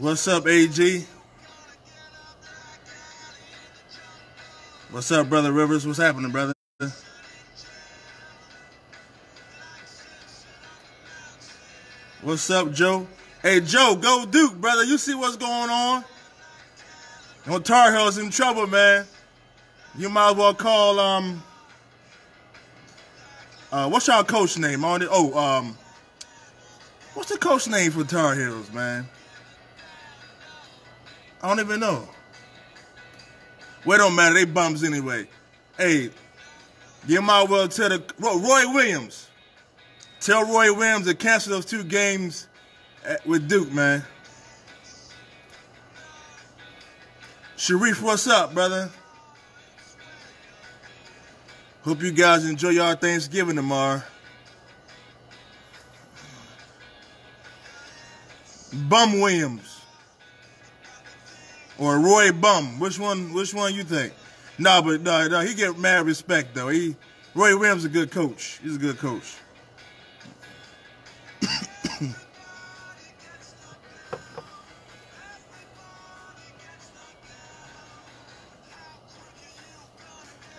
What's up, AG? What's up, brother Rivers? What's happening, brother? What's up, Joe? Hey, Joe, go Duke, brother. You see what's going on? On Tar Heels in trouble, man. You might as well call um. Uh, what's y'all coach name on it? Oh, um, what's the coach name for Tar Heels, man? I don't even know. Well, don't matter. They bums anyway. Hey, you might well tell the Roy Williams. Tell Roy Williams to cancel those two games at, with Duke, man. Sharif, what's up, brother? Hope you guys enjoy your Thanksgiving tomorrow. Bum Williams or Roy Bum. Which one? Which one you think? No, but no, no, he get mad respect though. He Roy Williams a good coach. He's a good coach.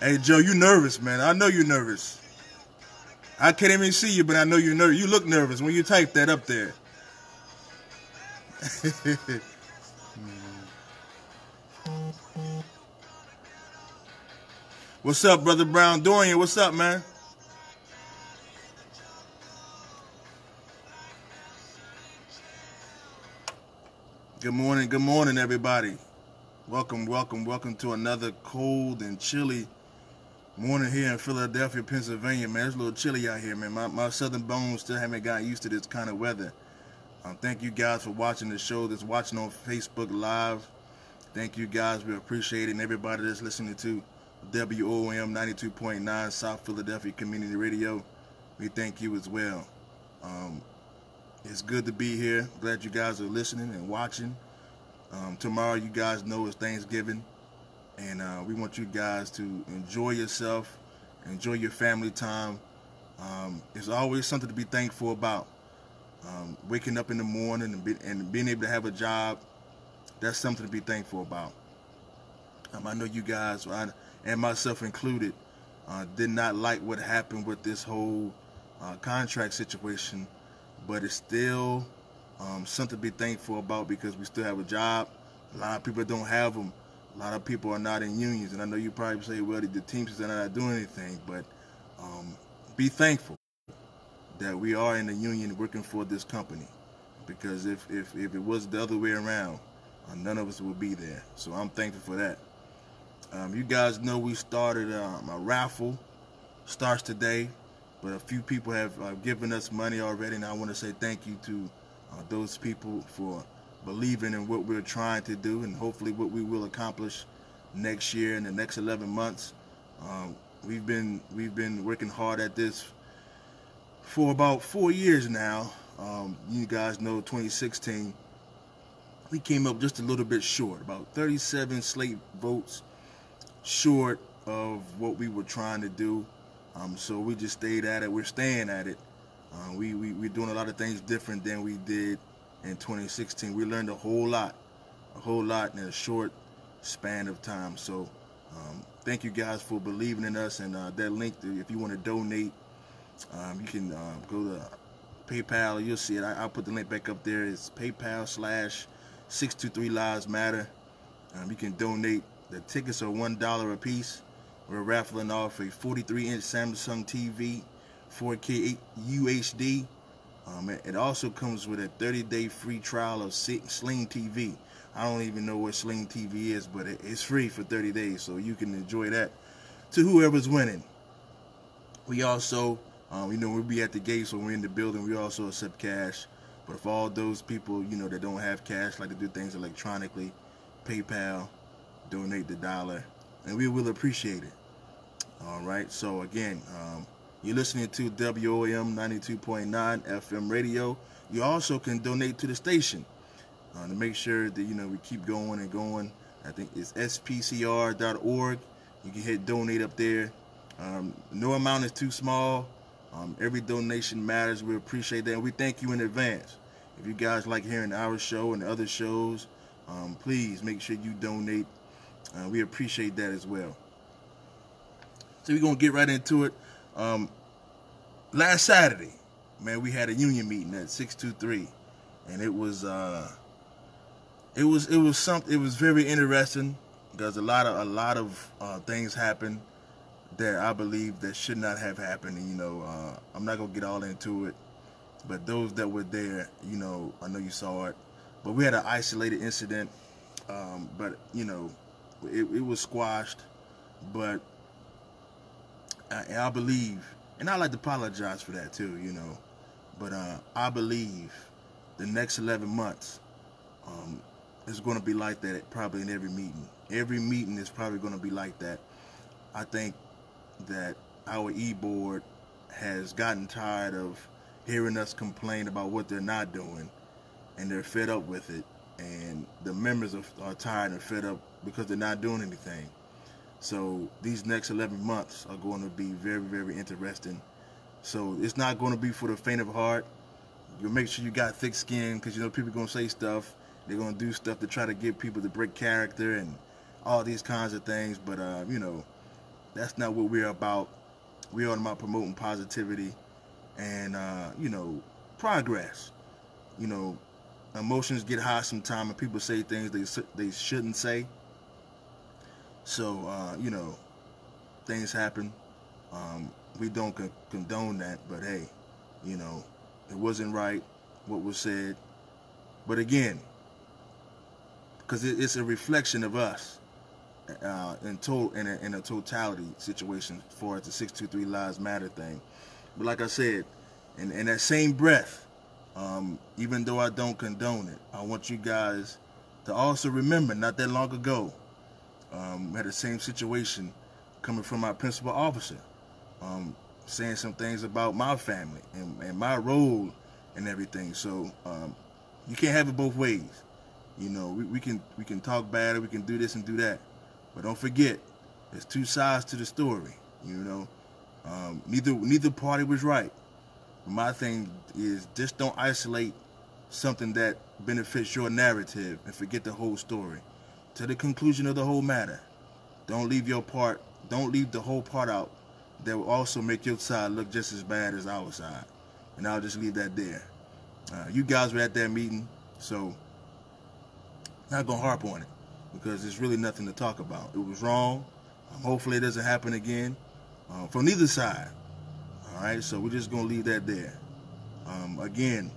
hey Joe, you nervous, man? I know you're nervous. I can't even see you, but I know you're nervous. You look nervous when you type that up there. What's up, brother Brown Dorian? What's up, man? Good morning, good morning, everybody. Welcome, welcome, welcome to another cold and chilly morning here in Philadelphia, Pennsylvania, man. It's a little chilly out here, man. My, my southern bones still haven't gotten used to this kind of weather. Um, thank you guys for watching the show that's watching on Facebook Live. Thank you guys. We appreciate it. And everybody that's listening to WOOM 92.9 South Philadelphia Community Radio. We thank you as well. Um, it's good to be here. Glad you guys are listening and watching. Um, tomorrow, you guys know it's Thanksgiving, and uh, we want you guys to enjoy yourself, enjoy your family time. Um, it's always something to be thankful about. Um, waking up in the morning and, be, and, being able to have a job, that's something to be thankful about. Um, I know you guys, and myself included, uh, did not like what happened with this whole uh, contract situation, but it's still um, something to be thankful about because we still have a job. A lot of people don't have them. A lot of people are not in unions, and I know you probably say, well, the Teamsters are not doing anything, but um, be thankful that we are in the union working for this company because if, if, if it was the other way around, uh, none of us would be there. So I'm thankful for that. Um, you guys know we started um, a raffle, starts today, but a few people have uh, given us money already, and I want to say thank you to uh, those people for believing in what we're trying to do and hopefully what we will accomplish next year in the next 11 months. Um, we've been we've been working hard at this for about four years now. Um, you guys know 2016, we came up just a little bit short, about 37 slate votes short of what we were trying to do. Um, so we just stayed at it. We're staying at it. Uh, we, we, we're doing a lot of things different than we did in 2016. We learned a whole lot, a whole lot in a short span of time. So um, thank you guys for believing in us. And uh, that link, if you want to donate, um, you can uh, go to PayPal. You'll see it. I, will put the link back up there. It's PayPal slash 623 Lives Matter. Um, you can donate. The tickets are $1 a piece. We're raffling off a 43-inch Samsung TV, 4K UHD. Um, it, also comes with a 30-day free trial of Sling TV. I don't even know what Sling TV is, but it's free for 30 days, so you can enjoy that to whoever's winning. We also um, you know, we'll be at the gates when we're in the building. We also accept cash. But for all those people, you know, that don't have cash, like to do things electronically, PayPal, donate the dollar, and we will appreciate it. All right. So again, um, you're listening to WOOM 92.9 FM radio. You also can donate to the station uh, to make sure that you know we keep going and going. I think it's spcr.org. You can hit donate up there. Um, no amount is too small. Um, every donation matters. We appreciate that. And we thank you in advance. If you guys like hearing our show and other shows, um, please make sure you donate. Uh, we appreciate that as well. So we're gonna get right into it. Um, last Saturday, man, we had a union meeting at 623, and it was uh, it was it was something. It was very interesting because a lot of a lot of uh, things happened that I believe that should not have happened. And, you know, uh, I'm not gonna get all into it, but those that were there, you know, I know you saw it. But we had an isolated incident, um, but you know, it, it was squashed. But I, I believe, and I like to apologize for that too, you know. But uh, I believe the next 11 months um, is going to be like that probably in every meeting. Every meeting is probably going to be like that. I think that our e-board has gotten tired of hearing us complain about what they're not doing and they're fed up with it and the members are, are tired and fed up because they're not doing anything so these next 11 months are going to be very very interesting so it's not going to be for the faint of heart you make sure you got thick skin because you know people are going to say stuff they're going to do stuff to try to get people to break character and all these kinds of things but uh, you know that's not what we're about. We're all about promoting positivity and, uh, you know, progress. You know, emotions get high sometimes and people say things they, they shouldn't say. So, uh, you know, things happen. Um, we don't con condone that, but hey, you know, it wasn't right what was said. But again, because it, it's a reflection of us uh, in total in a, in a totality situation for the 623 lives matter thing but like i said in, in that same breath um, even though i don't condone it i want you guys to also remember not that long ago um, we had the same situation coming from my principal officer um, saying some things about my family and, and my role and everything so um, you can't have it both ways you know we, we can we can talk bad we can do this and do that but don't forget, there's two sides to the story. You know, um, neither neither party was right. My thing is just don't isolate something that benefits your narrative and forget the whole story. To the conclusion of the whole matter. Don't leave your part. Don't leave the whole part out. That will also make your side look just as bad as our side. And I'll just leave that there. Uh, you guys were at that meeting, so not gonna harp on it because there's really nothing to talk about. It was wrong. Um, hopefully it doesn't happen again um, from neither side. All right, so we're just going to leave that there. Um, again,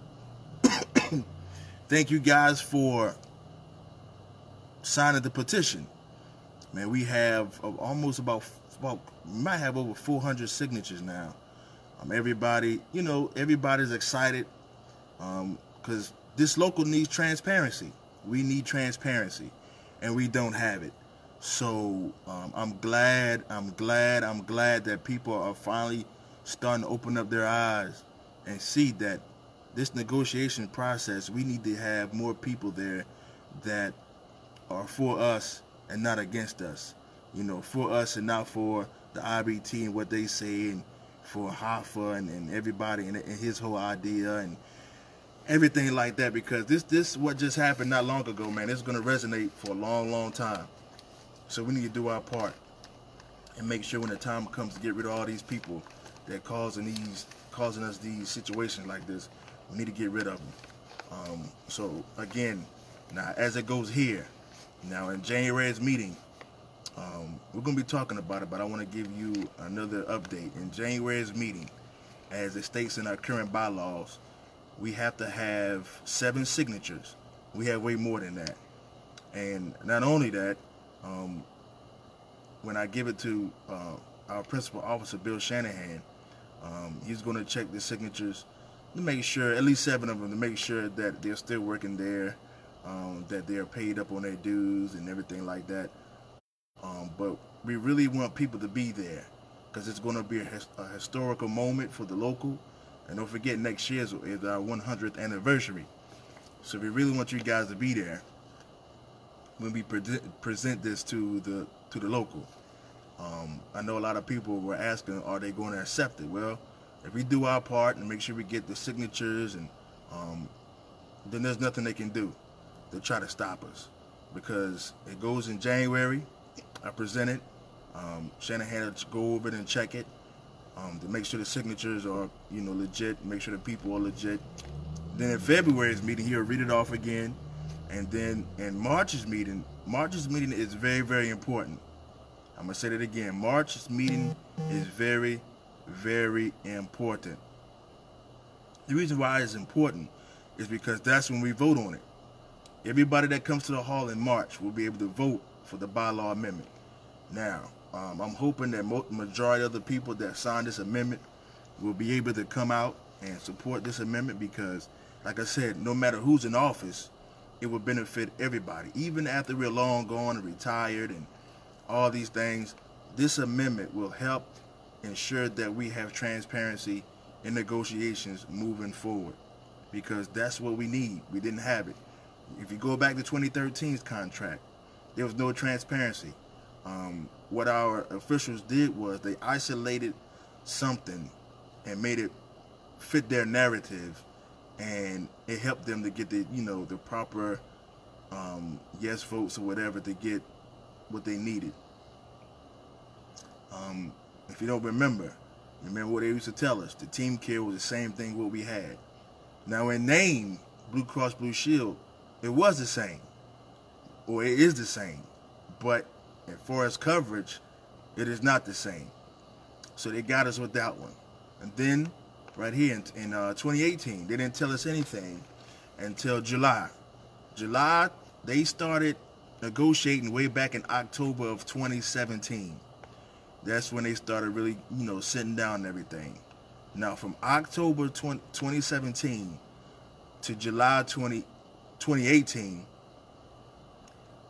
thank you guys for signing the petition. Man, we have almost about, about we might have over 400 signatures now. Um, everybody, you know, everybody's excited because um, this local needs transparency. We need transparency and we don't have it. So um, I'm glad, I'm glad, I'm glad that people are finally starting to open up their eyes and see that this negotiation process, we need to have more people there that are for us and not against us. You know, for us and not for the IBT and what they say and for Hoffa and, and everybody and, and his whole idea and everything like that because this this what just happened not long ago, man. It's gonna resonate for a long, long time. So we need to do our part and make sure when the time comes to get rid of all these people that causing these causing us these situations like this, we need to get rid of them. Um, so again, now as it goes here, now in January's meeting, um, we're gonna be talking about it, but I want to give you another update. In January's meeting, as it states in our current bylaws, we have to have seven signatures. We have way more than that. And not only that, um, when I give it to uh, our principal officer, Bill Shanahan, um, he's going to check the signatures to make sure, at least seven of them, to make sure that they're still working there, um, that they're paid up on their dues and everything like that. Um, but we really want people to be there because it's going to be a, a historical moment for the local and don't forget, next year is, our 100th anniversary. So we really want you guys to be there when we pre present this to the to the local. Um, I know a lot of people were asking, are they going to accept it? Well, if we do our part and make sure we get the signatures and um, then there's nothing they can do to try to stop us. Because it goes in January, I present it. Um, Shanahan will go over it and check it um, to make sure the signatures are, you know, legit, make sure the people are legit. Then in February's meeting, he'll read it off again. And then in March's meeting, March's meeting is very, very important. I'm going to say that again. March's meeting is very, very important. The reason why it's important is because that's when we vote on it. Everybody that comes to the hall in March will be able to vote for the bylaw amendment. Now, um, I'm hoping that majority of the people that signed this amendment will be able to come out and support this amendment because, like I said, no matter who's in office, it will benefit everybody. Even after we're long gone and retired and all these things, this amendment will help ensure that we have transparency in negotiations moving forward because that's what we need. We didn't have it. If you go back to 2013's contract, there was no transparency. Um, what our officials did was they isolated something and made it fit their narrative and it helped them to get the you know the proper um, yes votes or whatever to get what they needed um, if you don't remember remember what they used to tell us the team care was the same thing what we had now in name blue cross blue shield it was the same or it is the same but as far as coverage, it is not the same. So they got us with that one. And then, right here in, in uh, 2018, they didn't tell us anything until July. July, they started negotiating way back in October of 2017. That's when they started really, you know, sitting down and everything. Now, from October 20, 2017 to July 20, 2018,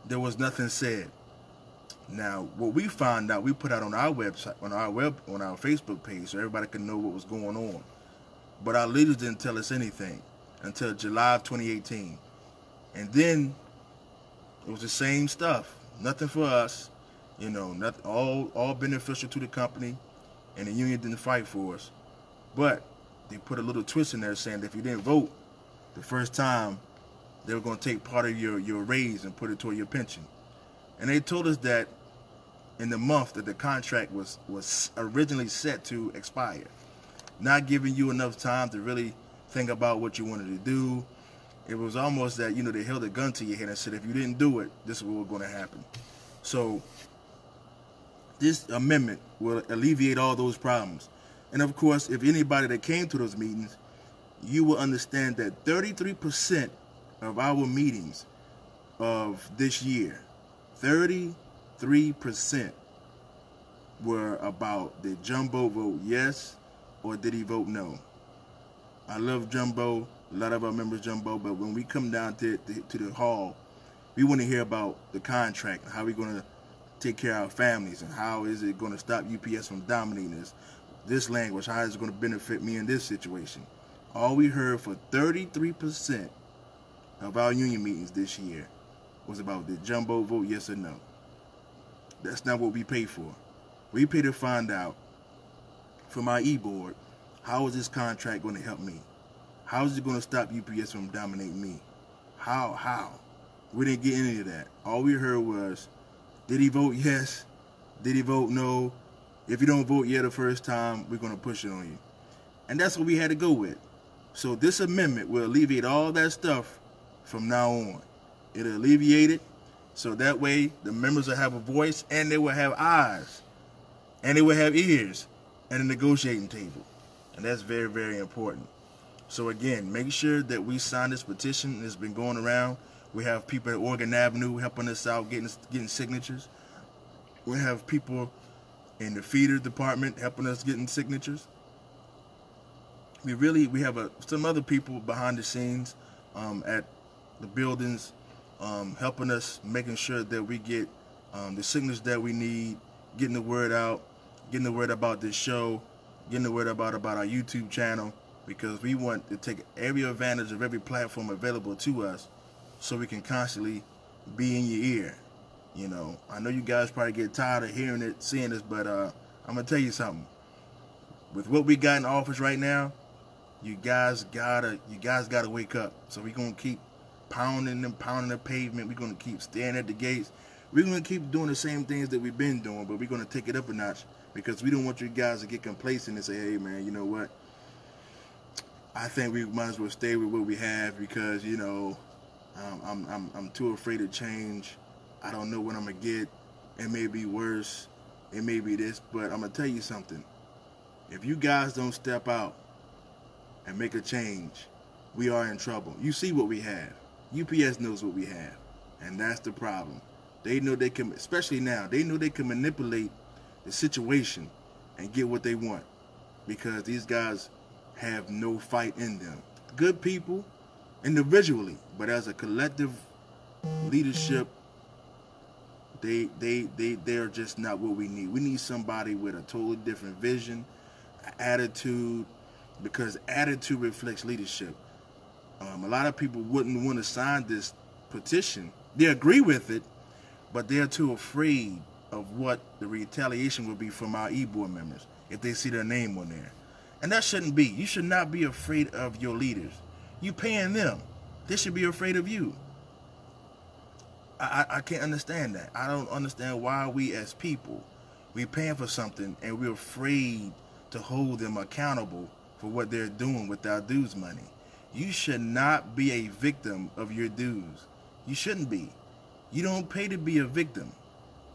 there was nothing said. Now, what we found out, we put out on our website, on our web, on our Facebook page, so everybody could know what was going on. But our leaders didn't tell us anything until July of 2018, and then it was the same stuff. Nothing for us, you know, nothing, all all beneficial to the company, and the union didn't fight for us. But they put a little twist in there saying that if you didn't vote the first time, they were going to take part of your your raise and put it toward your pension. And they told us that in the month that the contract was was originally set to expire, not giving you enough time to really think about what you wanted to do. It was almost that you know they held a gun to your head and said, if you didn't do it, this is what was going to happen. So this amendment will alleviate all those problems. And of course, if anybody that came to those meetings, you will understand that 33% of our meetings of this year 33% were about did Jumbo vote yes or did he vote no? I love Jumbo. A lot of our members Jumbo, but when we come down to, to, to the hall, we want to hear about the contract how we're going to take care of our families and how is it going to stop UPS from dominating us. This language, how is it going to benefit me in this situation? All we heard for 33% of our union meetings this year was about the jumbo vote, yes or no. That's not what we pay for. We pay to find out from our e-board, how is this contract going to help me? How is it going to stop UPS from dominating me? How? How? We didn't get any of that. All we heard was, did he vote yes? Did he vote no? If you don't vote yeah the first time, we're going to push it on you. And that's what we had to go with. So this amendment will alleviate all that stuff from now on. It'll alleviate it. So that way the members will have a voice and they will have eyes and they will have ears and a negotiating table. And that's very, very important. So again, make sure that we sign this petition. It's been going around. We have people at Oregon Avenue helping us out, getting getting signatures. We have people in the feeder department helping us getting signatures. We really we have a, some other people behind the scenes um, at the buildings um, helping us, making sure that we get um, the signals that we need, getting the word out, getting the word about this show, getting the word about about our YouTube channel, because we want to take every advantage of every platform available to us, so we can constantly be in your ear. You know, I know you guys probably get tired of hearing it, seeing this, but uh, I'm gonna tell you something. With what we got in office right now, You guys gotta, you guys gotta wake up. So we're gonna keep pounding and pounding the pavement. We're gonna keep staring at the gates. We're gonna keep doing the same things that we've been doing, but we're gonna take it up a notch because we don't want you guys to get complacent and say, "Hey, man, you know what? I think we might as well stay with what we have because you know um, I'm I'm I'm too afraid to change. I don't know what I'm gonna get. It may be worse. It may be this, but I'm gonna tell you something. If you guys don't step out and make a change, we are in trouble. You see what we have. UPS knows what we have, and that's the problem. They know they can, especially now. They know they can manipulate the situation and get what they want because these guys have no fight in them. Good people individually, but as a collective leadership, they they they they're just not what we need. We need somebody with a totally different vision, attitude, because attitude reflects leadership. Um, a lot of people wouldn't want to sign this petition. They agree with it, but they're too afraid of what the retaliation will be from our e-board members if they see their name on there. And that shouldn't be. You should not be afraid of your leaders. You paying them. They should be afraid of you. I, I, I can't understand that. I don't understand why we as people, we paying for something and we're afraid to hold them accountable for what they're doing with our dues money. You should not be a victim of your dues. You shouldn't be. You don't pay to be a victim.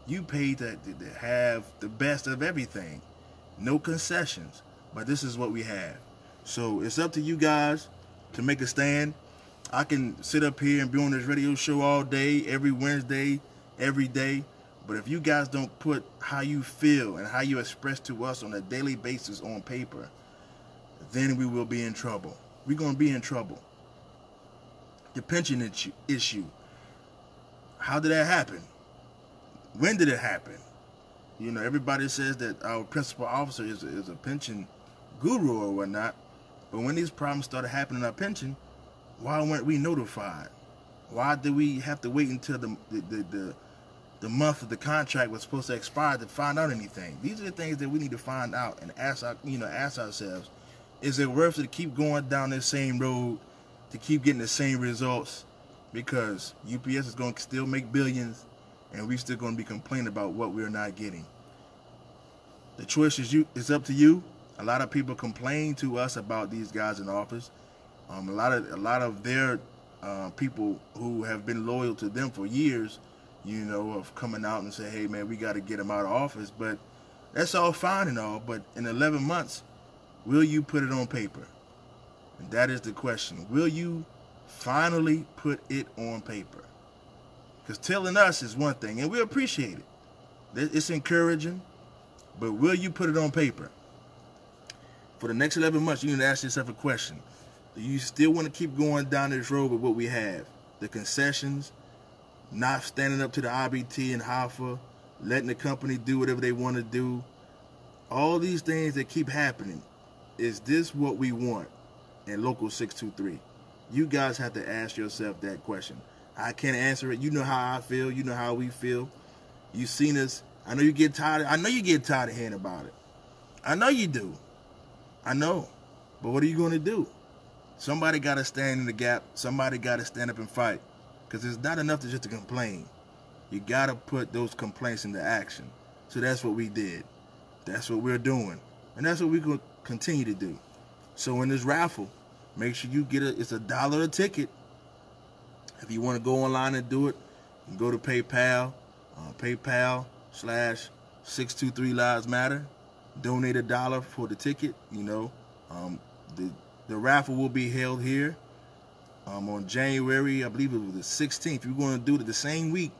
You pay to, to have the best of everything. No concessions. But this is what we have. So it's up to you guys to make a stand. I can sit up here and be on this radio show all day, every Wednesday, every day. But if you guys don't put how you feel and how you express to us on a daily basis on paper, then we will be in trouble. We're going to be in trouble. The pension issue. How did that happen? When did it happen? You know, everybody says that our principal officer is, is a pension guru or whatnot. But when these problems started happening in our pension, why weren't we notified? Why did we have to wait until the the, the, the, the month of the contract was supposed to expire to find out anything? These are the things that we need to find out and ask our, you know ask ourselves: Is it worth it to keep going down this same road to keep getting the same results? Because UPS is going to still make billions, and we're still going to be complaining about what we're not getting. The choice is you. It's up to you. A lot of people complain to us about these guys in office. Um, a lot of a lot of their uh, people who have been loyal to them for years, you know, of coming out and say, "Hey, man, we got to get them out of office." But that's all fine and all. But in 11 months, will you put it on paper? And that is the question. Will you finally put it on paper? Because telling us is one thing, and we appreciate it. It's encouraging, but will you put it on paper? For the next 11 months, you need to ask yourself a question. Do you still want to keep going down this road with what we have? The concessions, not standing up to the IBT and Hoffa, letting the company do whatever they want to do. All these things that keep happening. Is this what we want in Local 623? You guys have to ask yourself that question. I can't answer it. You know how I feel. You know how we feel. You've seen us. I know you get tired. I know you get tired of hearing about it. I know you do. I know. But what are you going to do? Somebody got to stand in the gap. Somebody got to stand up and fight. Because it's not enough to just to complain. You got to put those complaints into action. So that's what we did. That's what we're doing. And that's what we're going to continue to do. So in this raffle, make sure you get it. It's a dollar a ticket. If you want to go online and do it, go to PayPal, uh, PayPal slash 623 Lives Matter donate a dollar for the ticket. You know, um, the the raffle will be held here um, on January, I believe it was the 16th. We're going to do it the same week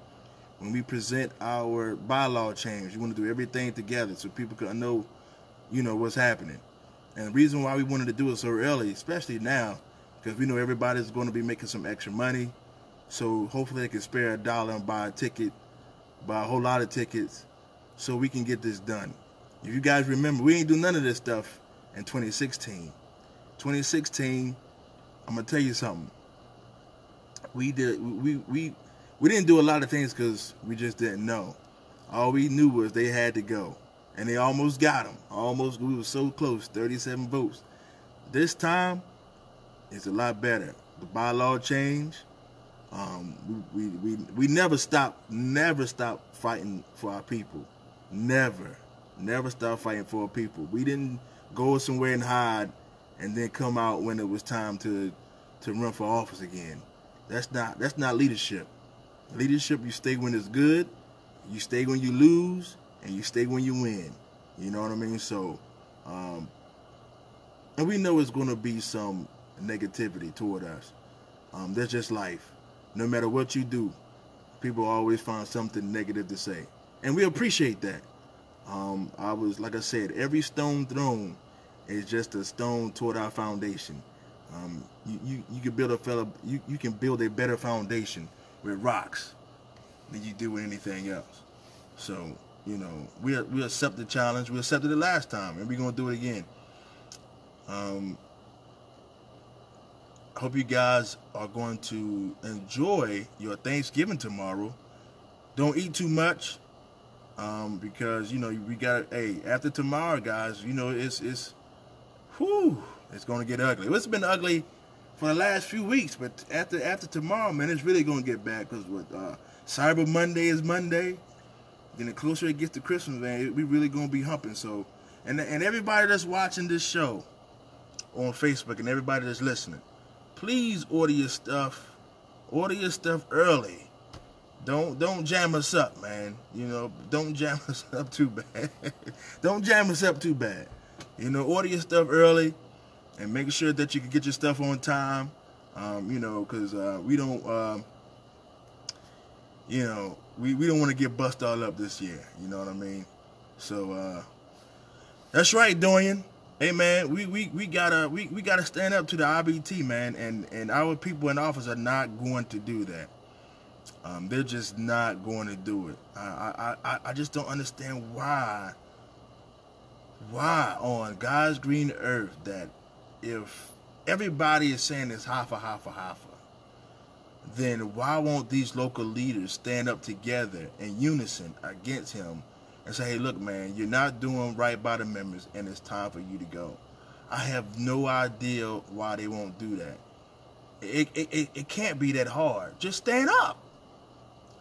when we present our bylaw change. We want to do everything together so people can know, you know, what's happening. And the reason why we wanted to do it so early, especially now, because we know everybody's going to be making some extra money. So hopefully they can spare a dollar and buy a ticket, buy a whole lot of tickets, so we can get this done. If you guys remember, we ain't do none of this stuff in 2016. 2016, I'm gonna tell you something. We did we we we didn't do a lot of things because we just didn't know. All we knew was they had to go, and they almost got them. Almost, we were so close, 37 votes. this time it's a lot better. The bylaw change. Um, we, we, we, we never stop, never stop fighting for our people. Never, never stop fighting for people. We didn't go somewhere and hide and then come out when it was time to to run for office again. That's not that's not leadership. Leadership, you stay when it's good, you stay when you lose, and you stay when you win. You know what I mean? So, um, and we know it's going to be some negativity toward us. Um, that's just life. No matter what you do, people always find something negative to say, and we appreciate that. Um, I was like I said, every stone thrown is just a stone toward our foundation. Um, you, you, you can build a fella, you, you can build a better foundation with rocks than you do with anything else. So, you know, we we accept the challenge. We accepted it last time, and we're gonna do it again. Um, hope you guys are going to enjoy your Thanksgiving tomorrow. Don't eat too much, um, because you know we got. Hey, after tomorrow, guys, you know it's it's, whew, it's gonna get ugly. It's been ugly for the last few weeks, but after after tomorrow, man, it's really gonna get bad because what uh, Cyber Monday is Monday. Then the closer it gets to Christmas, man, we really gonna be humping. So, and and everybody that's watching this show on Facebook and everybody that's listening, please order your stuff. Order your stuff early. Don't don't jam us up, man. You know, don't jam us up too bad. don't jam us up too bad. You know, order your stuff early and make sure that you can get your stuff on time. Um, you know, because uh, we don't, um, you know, we, we don't want to get bust all up this year. You know what I mean? So uh, that's right, Dorian. Hey man, we, we, we gotta we, we gotta stand up to the IBT man, and and our people in office are not going to do that. Um, they're just not going to do it. I, I I just don't understand why why on God's green earth that if everybody is saying it's Hoffa, Hoffa, Hoffa, then why won't these local leaders stand up together in unison against him and say, hey, look, man, you're not doing right by the members and it's time for you to go? I have no idea why they won't do that. It, it, it, it can't be that hard. Just stand up.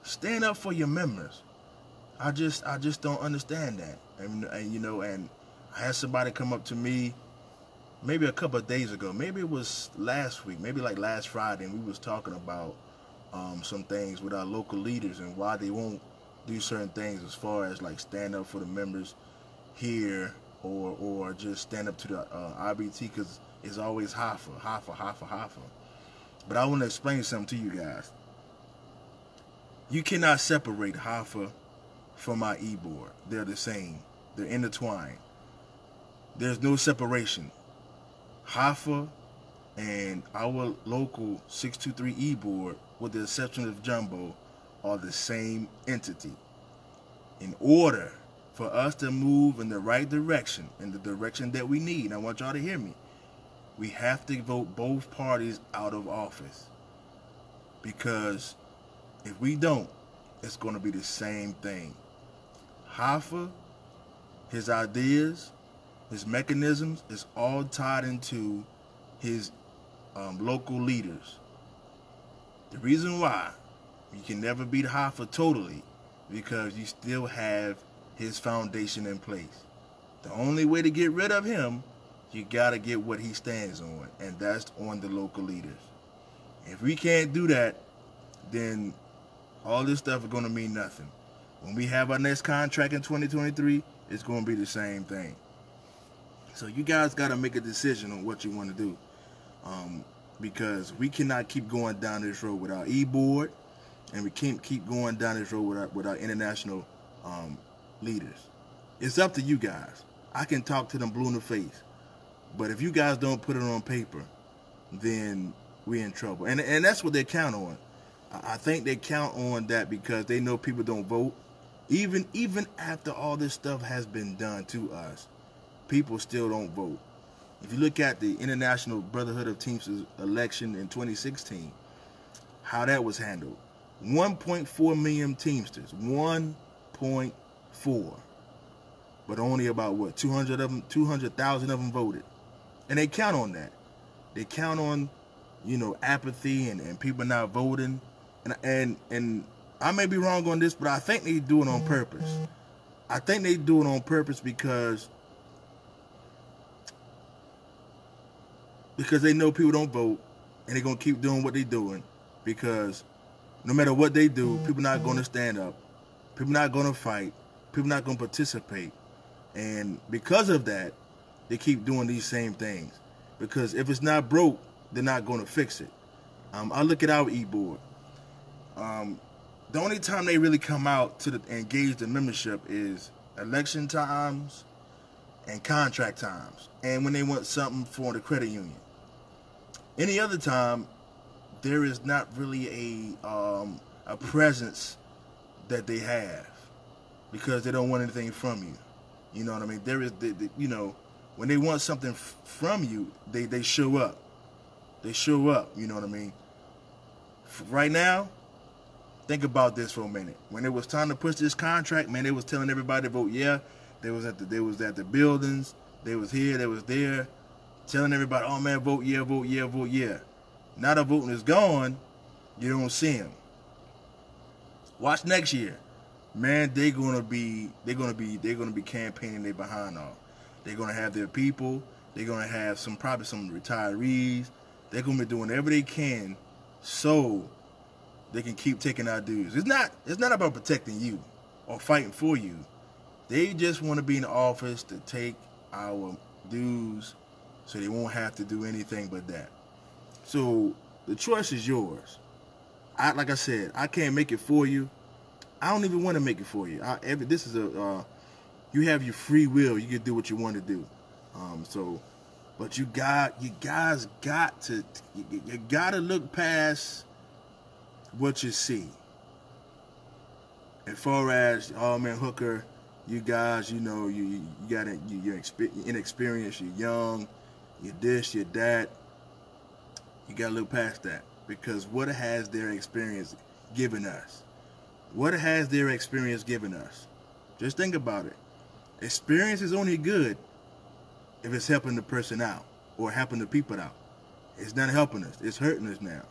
Stand up for your members. I just I just don't understand that. And, and you know, and I had somebody come up to me maybe a couple of days ago, maybe it was last week, maybe like last Friday, and we was talking about um, some things with our local leaders and why they won't do certain things as far as like stand up for the members here or or just stand up to the uh, IBT because it's always Hoffa, Hoffa, Hoffa, Hoffa. But I want to explain something to you guys. You cannot separate Hoffa from my e-board. They're the same. They're intertwined. There's no separation. Hoffa and our local 623E board, with the exception of Jumbo, are the same entity. In order for us to move in the right direction, in the direction that we need, I want y'all to hear me, we have to vote both parties out of office. Because if we don't, it's going to be the same thing. Hoffa, his ideas, his mechanisms is all tied into his um, local leaders. The reason why you can never beat Hoffa totally because you still have his foundation in place. The only way to get rid of him, you got to get what he stands on, and that's on the local leaders. If we can't do that, then all this stuff is going to mean nothing. When we have our next contract in 2023, it's going to be the same thing. So you guys got to make a decision on what you want to do. Um, because we cannot keep going down this road with our e-board and we can't keep going down this road with our, with our international um, leaders. It's up to you guys. I can talk to them blue in the face. But if you guys don't put it on paper, then we're in trouble. And, and that's what they count on. I think they count on that because they know people don't vote. Even even after all this stuff has been done to us, people still don't vote. If you look at the International Brotherhood of Teamsters election in 2016, how that was handled. 1.4 million Teamsters, 1.4. But only about what 200 of them, 200,000 of them voted. And they count on that. They count on, you know, apathy and, and people not voting. And and and I may be wrong on this, but I think they do it on purpose. I think they do it on purpose because because they know people don't vote and they're gonna keep doing what they're doing because no matter what they do, people not gonna stand up, people not gonna fight, people not gonna participate, and because of that, they keep doing these same things. Because if it's not broke, they're not gonna fix it. Um, I look at our e-board. Um, the only time they really come out to the, engage the membership is election times and contract times, and when they want something for the credit union. Any other time, there is not really a um, a presence that they have because they don't want anything from you. You know what I mean? There is, the, the, you know, when they want something from you, they they show up. They show up. You know what I mean? Right now, think about this for a minute. When it was time to push this contract, man, they was telling everybody to vote yeah. They was at the they was at the buildings. They was here. They was there telling everybody, oh man, vote yeah, vote yeah, vote yeah. Now the voting is gone, you don't see them. Watch next year. Man, they're gonna be they're gonna be they're gonna be campaigning their behind off. They're gonna have their people, they're gonna have some probably some retirees. They're gonna be doing whatever they can so they can keep taking our dues. It's not it's not about protecting you or fighting for you. They just want to be in office to take our dues so they won't have to do anything but that. So the choice is yours. I like I said, I can't make it for you. I don't even want to make it for you. I, every, this is a uh, you have your free will. You can do what you want to do. Um, so, but you got you guys got to you, you got to look past what you see. As far as oh man Hooker, you guys, you know you you got it. You, you're inexperienced. You're young your this, your that. You gotta look past that because what has their experience given us? What has their experience given us? Just think about it. Experience is only good if it's helping the person out or helping the people out. It's not helping us. It's hurting us now.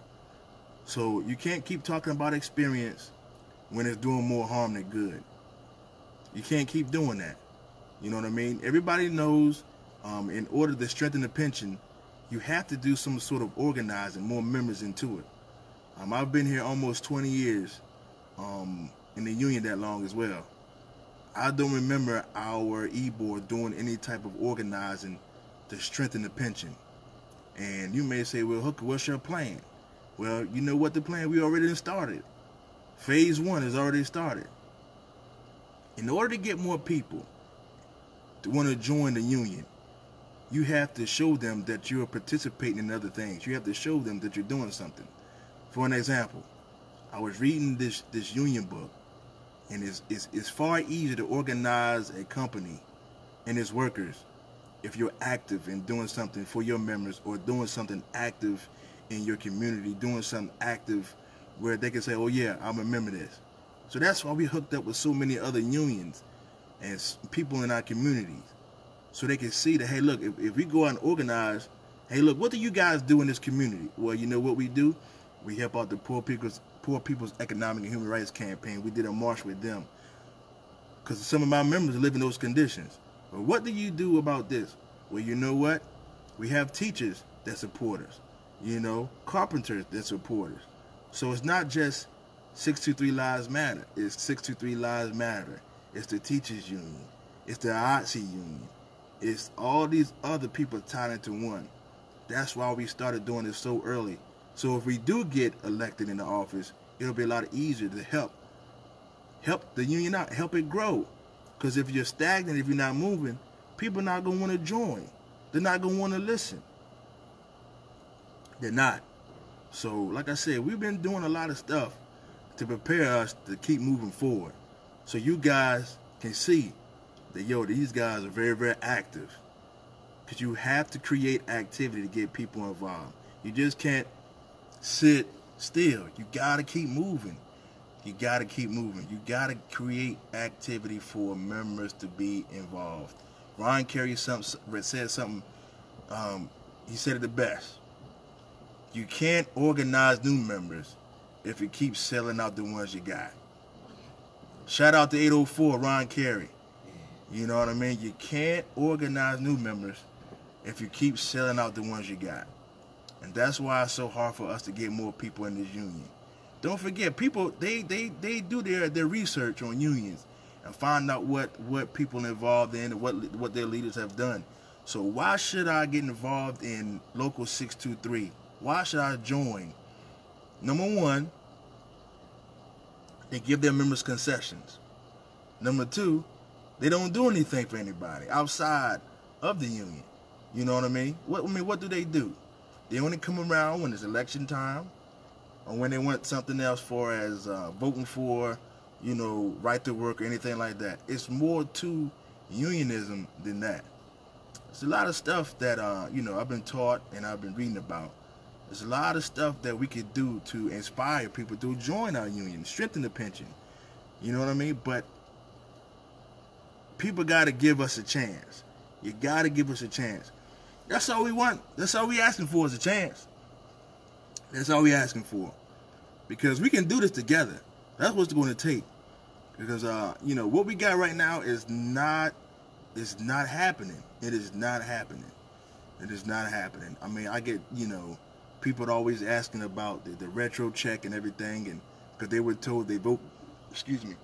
So you can't keep talking about experience when it's doing more harm than good. You can't keep doing that. You know what I mean? Everybody knows um, in order to strengthen the pension, you have to do some sort of organizing, more members into it. Um, I've been here almost 20 years um, in the union that long as well. I don't remember our e-board doing any type of organizing to strengthen the pension. And you may say, well, Hooker, what's your plan? Well, you know what the plan we already started. Phase one has already started. In order to get more people to want to join the union, you have to show them that you're participating in other things. You have to show them that you're doing something. For an example, I was reading this this union book, and it's, it's, it's far easier to organize a company and its workers if you're active in doing something for your members or doing something active in your community, doing something active where they can say, oh yeah, I remember this. So that's why we hooked up with so many other unions and people in our communities so they can see that, hey, look, if, if we go out and organize, hey, look, what do you guys do in this community? Well, you know what we do? We help out the poor people's poor people's economic and human rights campaign. We did a march with them because some of my members live in those conditions. But what do you do about this? Well, you know what? We have teachers that support us. You know, carpenters that support us. So it's not just 623 Lives Matter. It's 623 Lives Matter. It's the teachers union. It's the IATSE union. It's all these other people tied into one. That's why we started doing this so early. So if we do get elected in the office, it'll be a lot easier to help help the union out, help it grow. Because if you're stagnant, if you're not moving, people are not gonna want to join. They're not gonna want to listen. They're not. So, like I said, we've been doing a lot of stuff to prepare us to keep moving forward. So you guys can see that yo, these guys are very, very active. Because you have to create activity to get people involved. You just can't sit still. You gotta keep moving. You gotta keep moving. You gotta create activity for members to be involved. Ron Carey said something um, he said it the best. You can't organize new members if you keep selling out the ones you got. Shout out to 804 Ron Carey. You know what I mean? You can't organize new members if you keep selling out the ones you got. And that's why it's so hard for us to get more people in this union. Don't forget, people they they they do their their research on unions and find out what what people involved in and what what their leaders have done. So why should I get involved in local 623? Why should I join? Number one, they give their members concessions. Number two, they don't do anything for anybody outside of the union. You know what I mean? What I mean, what do they do? They only come around when it's election time, or when they want something else for as uh, voting for, you know, right to work or anything like that. It's more to unionism than that. It's a lot of stuff that uh, you know I've been taught and I've been reading about. There's a lot of stuff that we could do to inspire people to join our union, strengthen the pension. You know what I mean? But people got to give us a chance. You got to give us a chance. That's all we want. That's all we asking for is a chance. That's all we asking for. Because we can do this together. That's what's going to take. Because uh, you know, what we got right now is not is not happening. It is not happening. It is not happening. I mean, I get, you know, people are always asking about the, the retro check and everything and because they were told they vote excuse me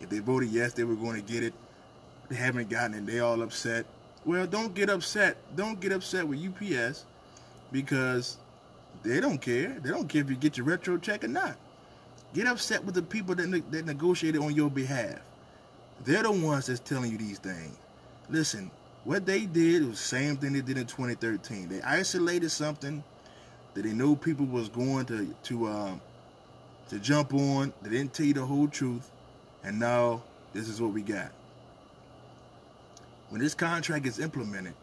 if they voted yes they were going to get it they haven't gotten it they all upset well, don't get upset. Don't get upset with UPS because they don't care. They don't care if you get your retro check or not. Get upset with the people that, ne- that negotiated on your behalf. They're the ones that's telling you these things. Listen, what they did was the same thing they did in 2013. They isolated something that they knew people was going to to um, to jump on. They didn't tell you the whole truth, and now this is what we got. When this contract is implemented,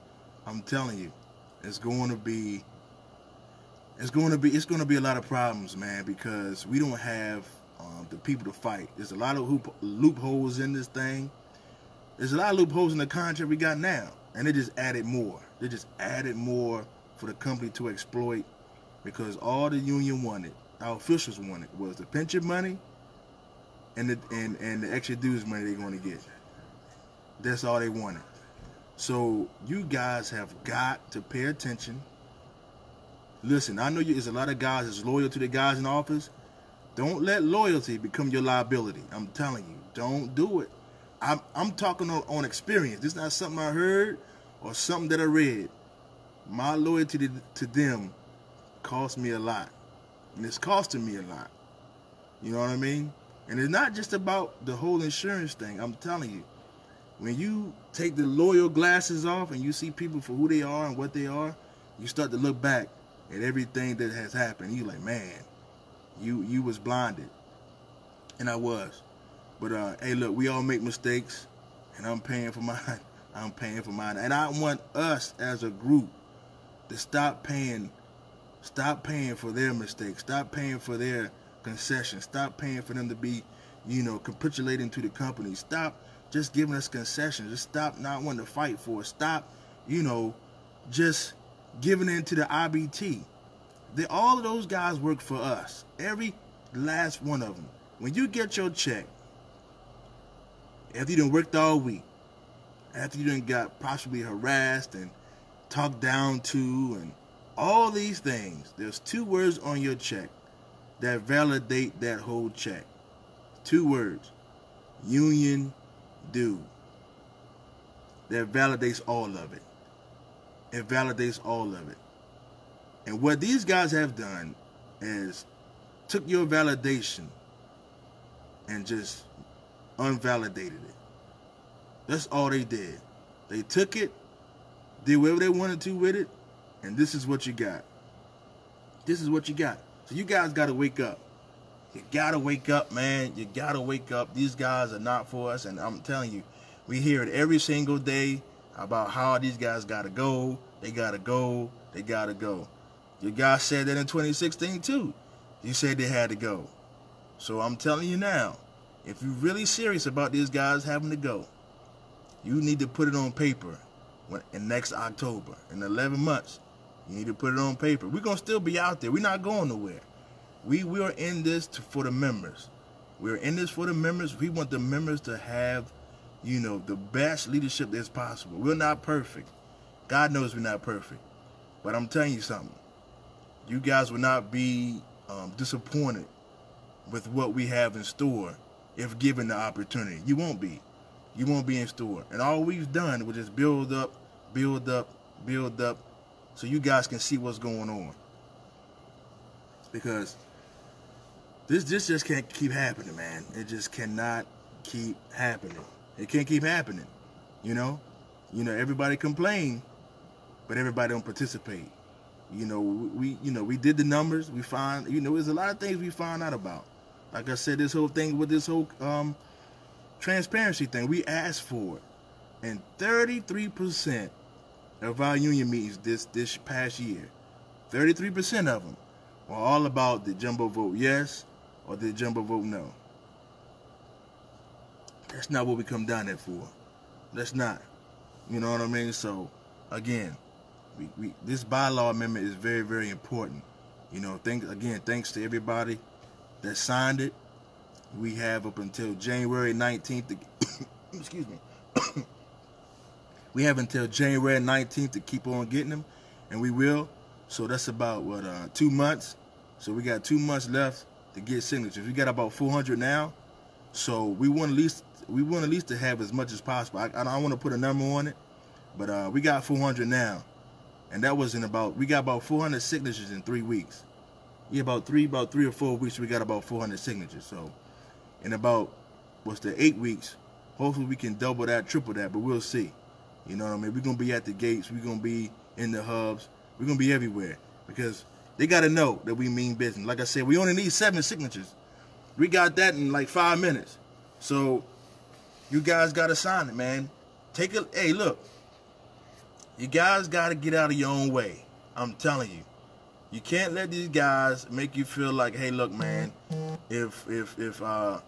I'm telling you, it's going to be it's going to be it's going to be a lot of problems, man, because we don't have um, the people to fight. There's a lot of hoop, loopholes in this thing. There's a lot of loopholes in the contract we got now, and they just added more. They just added more for the company to exploit because all the union wanted, our officials wanted, was the pension money and the and and the extra dues money they're going to get. That's all they wanted. So you guys have got to pay attention. Listen, I know you, there's a lot of guys that's loyal to the guys in office. Don't let loyalty become your liability. I'm telling you, don't do it. I'm, I'm talking on, on experience. This is not something I heard or something that I read. My loyalty to, to them cost me a lot. And it's costing me a lot. You know what I mean? And it's not just about the whole insurance thing. I'm telling you when you take the loyal glasses off and you see people for who they are and what they are, you start to look back at everything that has happened. You like, man, you you was blinded, and I was. But uh, hey, look, we all make mistakes, and I'm paying for mine. I'm paying for mine, and I want us as a group to stop paying, stop paying for their mistakes, stop paying for their concessions, stop paying for them to be, you know, capitulating to the company, stop just giving us concessions. Just stop not wanting to fight for it. Stop, you know, just giving in to the IBT. They, all of those guys work for us. Every last one of them. When you get your check, after you done worked all week, after you done got possibly harassed and talked down to and all these things, there's two words on your check that validate that whole check. Two words. Union do that validates all of it. It validates all of it. And what these guys have done is took your validation and just unvalidated it. That's all they did. They took it, did whatever they wanted to with it, and this is what you got. This is what you got. So you guys got to wake up. You gotta wake up, man. You gotta wake up. These guys are not for us, and I'm telling you, we hear it every single day about how these guys gotta go. They gotta go. They gotta go. Your guys said that in 2016 too. You said they had to go. So I'm telling you now, if you're really serious about these guys having to go, you need to put it on paper. when, in next October, in 11 months. You need to put it on paper. We're gonna still be out there. We're not going nowhere. We we are in this to, for the members. We're in this for the members. We want the members to have, you know, the best leadership that's possible. We're not perfect. God knows we're not perfect. But I'm telling you something. You guys will not be um, disappointed with what we have in store if given the opportunity. You won't be. You won't be in store. And all we've done was just build up, build up, build up, so you guys can see what's going on. Because this this just can't keep happening, man. It just cannot keep happening. It can't keep happening. You know? You know, everybody complain, but everybody don't participate. You know, we you know, we did the numbers, we find you know, there's a lot of things we find out about. Like I said, this whole thing with this whole um transparency thing, we asked for it. And 33% of our union meetings this this past year, 33% of them were all about the jumbo vote yes or the jumbo vote no. That's not what we come down there for. That's not. You know what I mean? So, again, we, we this bylaw amendment is very, very important. You know, thank again, thanks to everybody that signed it. We have up until January 19th to, excuse me, we have until January 19th to keep on getting them, and we will. So that's about, what, uh, two months. So we got two months left to get signatures. We got about 400 now. So we want at least we want at least to have as much as possible. I, I don't want to put a number on it, but uh, we got 400 now, and that was in about we got about 400 signatures in three weeks. Yeah, about three about three or four weeks we got about 400 signatures. So in about what's the eight weeks, hopefully we can double that, triple that, but we'll see. You know what I mean? We're gonna be at the gates. We're gonna be in the hubs. We're gonna be everywhere because they gotta know that we mean business. Like I said, we only need seven signatures. We got that in like five minutes. So you guys gotta sign it, man. Take a hey, look. You guys gotta get out of your own way. I'm telling you. You can't let these guys make you feel like, hey, look, man, if if if uh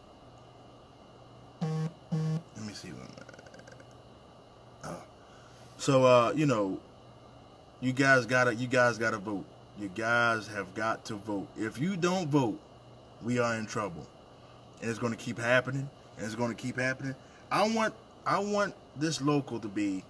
let me see uh, so uh you know you guys gotta you guys gotta vote you guys have got to vote if you don't vote we are in trouble and it's going to keep happening and it's going to keep happening i want i want this local to be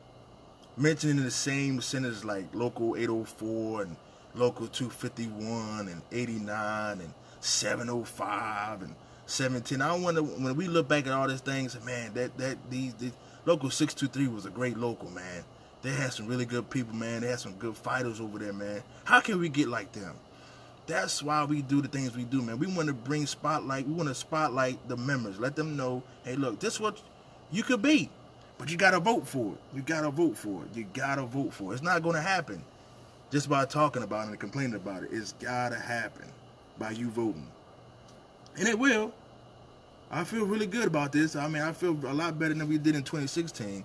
mentioned in the same sentence like local 804 and local 251 and 89 and 705 and 17. I wonder when we look back at all these things, man, that that these, these local 623 was a great local, man. They had some really good people, man. They had some good fighters over there, man. How can we get like them? That's why we do the things we do, man. We want to bring spotlight. We want to spotlight the members. Let them know, hey, look, this is what you could be. But you got to vote for it. You got to vote for it. You got to vote for it. It's not going to happen just by talking about it and complaining about it. It's got to happen by you voting. And it will. I feel really good about this. I mean, I feel a lot better than we did in 2016.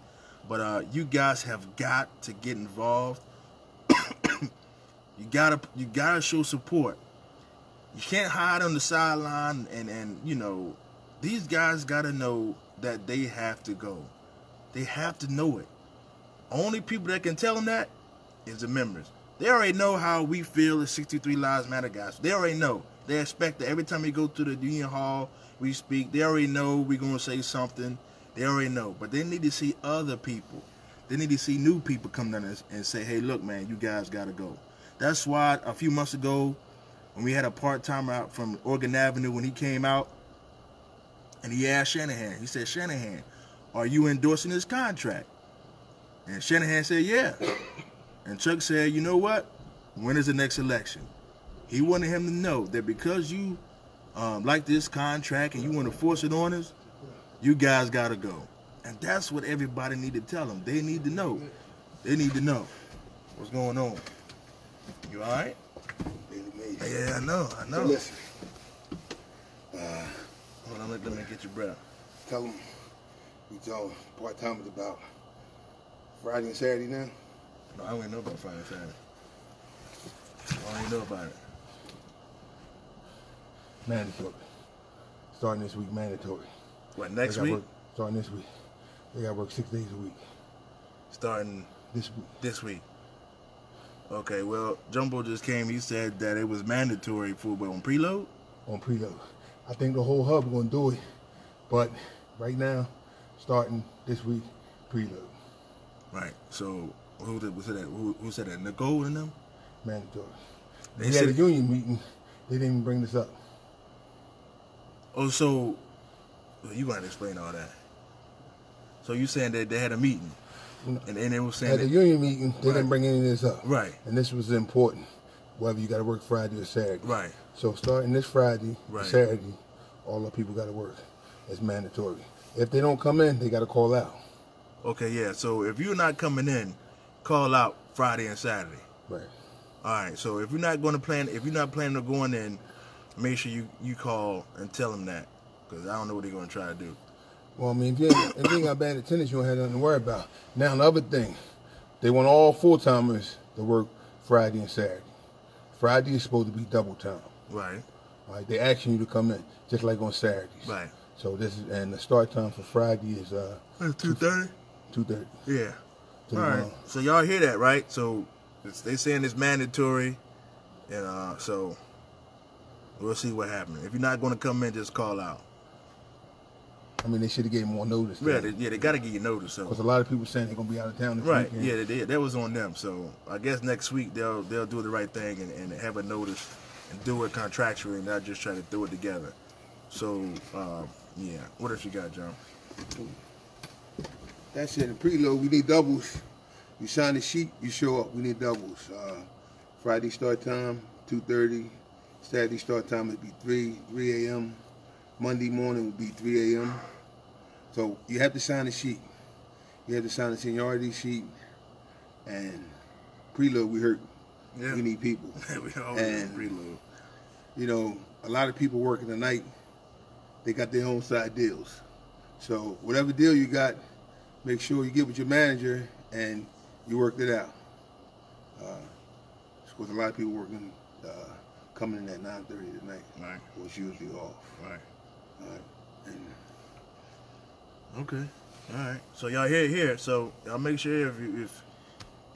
But uh, you guys have got to get involved. you gotta you gotta show support. You can't hide on the sideline and and you know these guys gotta know that they have to go. They have to know it. Only people that can tell them that is the members. They already know how we feel as 63 Lives Matter guys. They already know. They expect that every time we go to the union hall, we speak. They already know we're going to say something. They already know. But they need to see other people. They need to see new people come down and say, hey, look, man, you guys got to go. That's why a few months ago, when we had a part-timer out from Oregon Avenue, when he came out, and he asked Shanahan, he said, Shanahan, are you endorsing this contract? And Shanahan said, yeah. And Chuck said, you know what? When is the next election? He wanted him to know that because you um, like this contract and you want to force it on us, you guys got to go. And that's what everybody need to tell them. They need to know. They need to know what's going on. You all right? Yeah, I know. I know. So listen. Uh, Hold on, let, let me get your breath. Tell them we tell part timers about Friday and Saturday now. No, I don't even know about Friday and Saturday. I don't even know about it. Mandatory. Starting this week, mandatory. What, next week? Work, starting this week. They got to work six days a week. Starting this week. This week. Okay, well, Jumbo just came. He said that it was mandatory for but on preload. On preload, I think the whole hub going to do it, but right now, starting this week, preload. Right. So who did, was it? That, who, who said that? Nicole and them. Mandatory. They we said- had a union meeting. They didn't even bring this up. Oh, so well, you got to explain all that. So you saying that they had a meeting, and, and they were saying At the union meeting, they Right. didn't bring any of this up. Right. And this was important, whether you got to work Friday or Saturday. right, So starting this Friday, Right. Saturday, all the people got to work. It's mandatory. If they don't come in, they got to call out. okay, yeah. So if you're not coming in, call out Friday and Saturday. Right. All right. So if you're not going to plan, if you're not planning on going in, make sure you you call and tell them that, because I don't know what they're going to try to do. Well, I mean, if you, ain't, if you ain't got bad attendance, you don't have nothing to worry about. Now, the other thing, they want all full timers to work Friday and Saturday. Friday is supposed to be double time. Right. Right? They asking you to come in, just like on Saturdays. Right. So this is, and the start time for Friday is uh, Two thirty. two thirty. Yeah. All right. All the right. wrong. So y'all hear that, right? So it's, they saying it's mandatory, and uh, so we'll see what happens. If you're not going to come in, just call out. I mean, they should have gave more notice. Yeah, they, yeah, they got to give you notice. So Because a lot of people saying they're gonna be out of town this right, weekend. yeah, they, did. that was on them. So I guess next week they'll they'll do the right thing and, and have a notice and do it contractually, and not just try to throw it together. So um, yeah, what else you got, John? That's it. The preload, we need doubles. You sign the sheet, you show up. We need doubles. Uh, Friday start time, 2.30. Saturday start time would be 3, 3 a.m. Monday morning would be 3 a.m. So you have to sign a sheet. You have to sign a seniority sheet. And preload, we hurt. Yeah. We need people. we always And- reload. you know, a lot of people working the night, they got their own side deals. So whatever deal you got, make sure you get with your manager and you worked it out. Uh, of course, a lot of people working, uh, coming in at 9.30 tonight. Right, Was usually off. right. All right. And Okay. All right. So y'all hear it here. So y'all make sure if you, if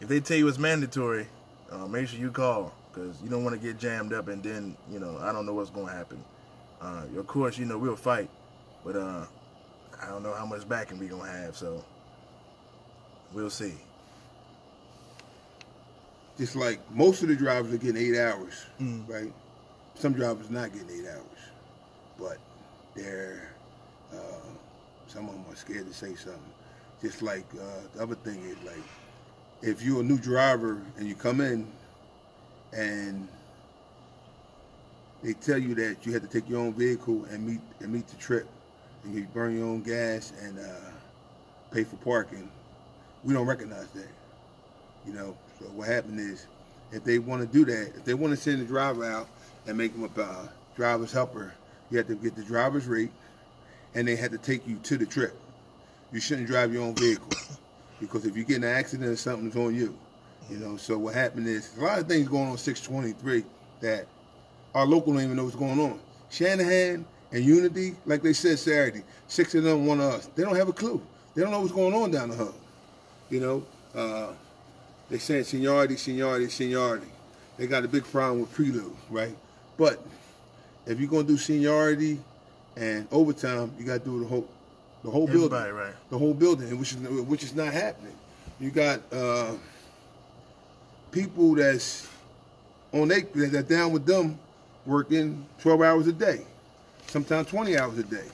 if they tell you it's mandatory, uh, make sure you call because you don't want to get jammed up and then you know I don't know what's going to happen. Uh, of course, you know we'll fight, but uh, I don't know how much backing we gonna have. So we'll see. just like most of the drivers are getting eight hours, Mm. right? Some drivers not getting eight hours, but they're uh, some of them are scared to say something. Just like uh, the other thing is like if you're a new driver and you come in and they tell you that you have to take your own vehicle and meet and meet the trip, and you burn your own gas and uh, pay for parking, we don't recognize that. You know, so what happened is, if they want to do that, if they want to send the driver out and make him a uh, driver's helper, you have to get the driver's rate, and they had to take you to the trip. You shouldn't drive your own vehicle because if you get in an accident or something, it's on you. You know. So what happened is a lot of things going on 623 that our local don't even know what's going on. Shanahan and Unity, like they said Saturday, six of them, one of us. They don't have a clue. They don't know what's going on down the hub. You know. Uh, they saying seniority, seniority, seniority. They got a big problem with preload, right? But if you're gonna do seniority and overtime, you got to do the whole, the whole building, right? the whole building, which is which is not happening. You got uh, people that's on they that down with them working 12 hours a day, sometimes 20 hours a day,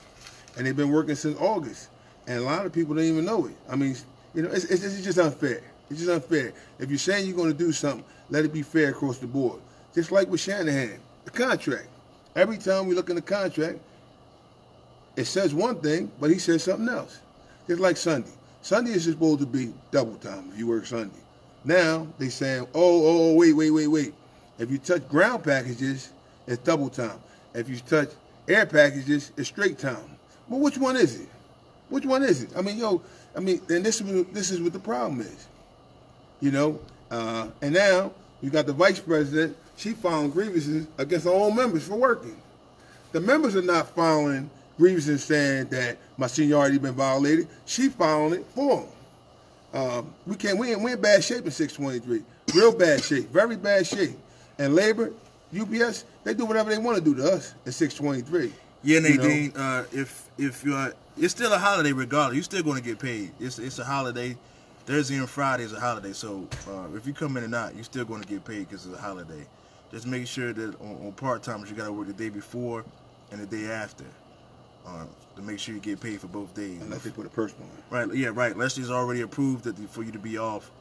and they've been working since August. And a lot of people don't even know it. I mean, you know, it's, it's, it's just unfair. It's just unfair. If you're saying you're going to do something, let it be fair across the board. Just like with Shanahan, the contract. Every time we look in the contract, it says one thing, but he says something else. It's like Sunday. Sunday is supposed to be double time if you work Sunday. Now they saying, oh, oh, oh, wait, wait, wait, wait. If you touch ground packages, it's double time. If you touch air packages, it's straight time. But which one is it? Which one is it? I mean, yo, I mean, and this is this is what the problem is. You know, uh, and now you got the vice president. She filing grievances against own members for working. The members are not filing grievances saying that my seniority been violated. She filing it for him. Um, we can't. We in, we in bad shape in 623. Real bad shape. Very bad shape. And labor, UPS, they do whatever they want to do to us at 623. Yeah, You know? Nadine. Uh, if if you're, it's still a holiday regardless. You're still going to get paid. It's it's a holiday. Thursday and Friday is a holiday. So uh, if you come in or not, you're still going to get paid because it's a holiday. Just make sure that on, on part timers you got to work the day before and the day after uh, to make sure you get paid for both days. Unless they put a personal one. Right, yeah, right. Leslie's already approved that the, for you to be off,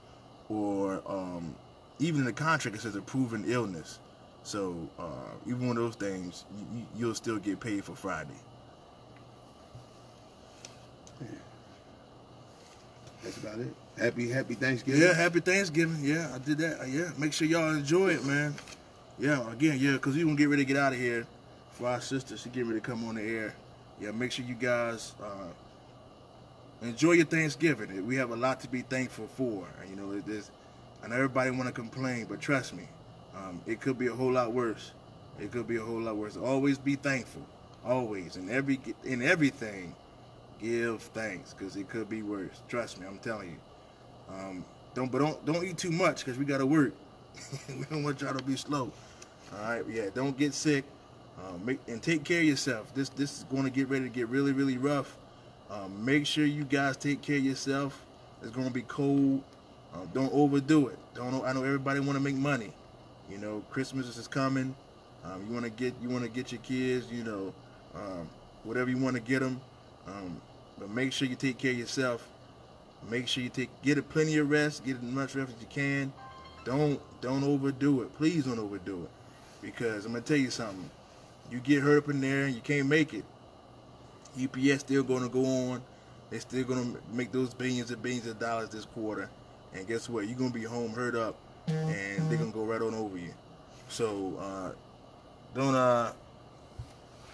or um, even in the contract it says a proven illness. So uh, even one of those things, you, you, you'll still get paid for Friday. That's about it. Happy, happy Thanksgiving. Yeah, happy Thanksgiving. Yeah, I did that. Yeah, make sure y'all enjoy it, man. Yeah, again, yeah, because we gonna get ready to get out of here for our sister. She get ready to come on the air. Yeah, make sure you guys uh, enjoy your Thanksgiving. We have a lot to be thankful for. You know, it is. I know everybody want to complain, but trust me, um, it could be a whole lot worse. It could be a whole lot worse. Always be thankful. Always in every in everything, give thanks because it could be worse. Trust me, I'm telling you. Um, don't but don't don't eat too much because we gotta work. we don't want y'all to be slow. All right, yeah. Don't get sick. Um, make and take care of yourself. This this is going to get ready to get really really rough. Um, make sure you guys take care of yourself. It's going to be cold. Um, don't overdo it. Don't. I know everybody want to make money. You know, Christmas is coming. Um, you want to get you want to get your kids. You know, um, whatever you want to get them. Um, but make sure you take care of yourself. Make sure you take get a plenty of rest. Get as much rest as you can. Don't don't overdo it. Please don't overdo it. Because I'm gonna tell you something. You get hurt up in there and you can't make it. UPS still gonna go on. They're still gonna make those billions and billions of dollars this quarter. And guess what? You're gonna be home hurt up, and they're gonna go right on over you. So uh, don't uh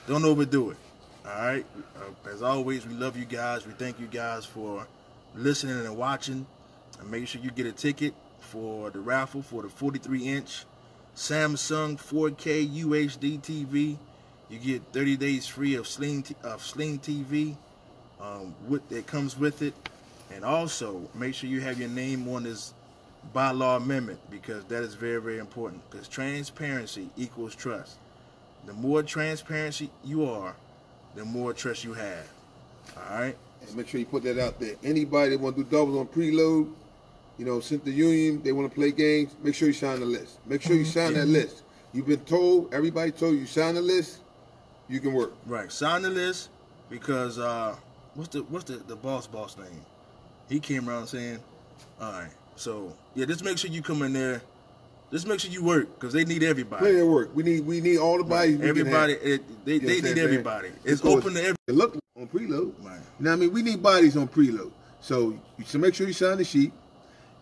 don't overdo it. All right. Uh, as always, we love you guys. We thank you guys for listening and watching. And make sure you get a ticket for the raffle for the 43 inch Samsung 4K UHD TV. You get 30 days free of Sling of Sling TV. Um, with that comes with it, and also make sure you have your name on this bylaw amendment because that is very very important. Because transparency equals trust. The more transparency you are, the more trust you have. All right. And make sure you put that out there. Anybody want to do doubles on preload, you know, since the union, they want to play games, make sure you sign the list. Make sure you sign that list. You've been told, everybody told you, sign the list, you can work. Right. Sign the list because uh, what's the what's the, the boss boss name? He came around saying, all right. So yeah, just make sure you come in there. Just make sure you work because they need everybody. Plenty of work. We need we need all the bodies. can Everybody, it, they, You know they need everybody. It's Because open to everybody. Look on preload. Right. You know what I mean? We need bodies on preload. So you should make sure you sign the sheet,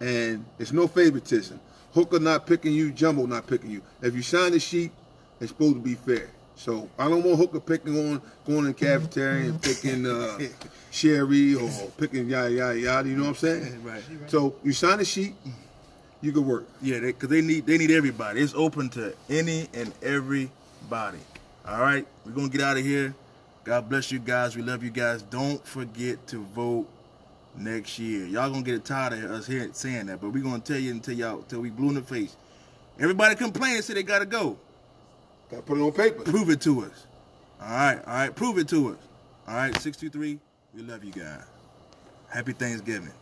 and it's no favoritism. Hooker not picking you, Jumbo not picking you. If you sign the sheet, it's supposed to be fair. So I don't want Hooker picking on going in the cafeteria and picking uh, Sherry or picking yada yada yada. You know what I'm saying? Right. So you sign the sheet, you can work. Yeah, because they, need they need everybody. It's open to any and everybody. All right, we're gonna get out of here. God bless you guys. We love you guys. Don't forget to vote next year. Y'all gonna get tired of us hearing saying that, but we're gonna tell you until y'all till we blue in the face. Everybody complain and say they gotta go. Got to put it on paper. Prove it to us. All right, all right. Prove it to us. All right, six two three. We love you guys. Happy Thanksgiving.